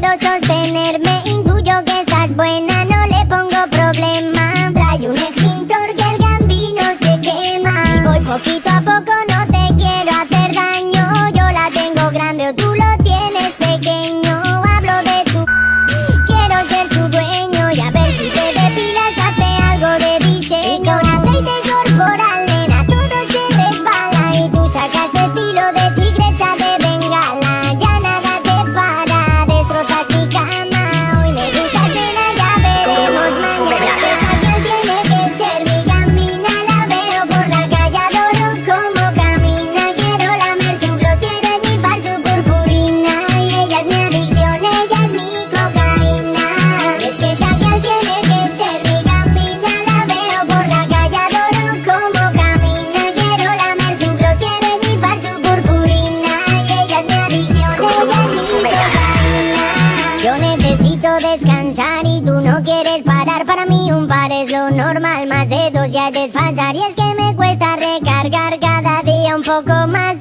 puedo sostenerme, intuyo que estás buena, no le pongo problema. descansar y tú no quieres parar. Para mí un par es lo normal, más de dos ya es desfasar. Y es que me cuesta recargar cada día un poco más.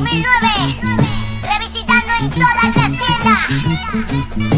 2009, revisitando en todas las tiendas.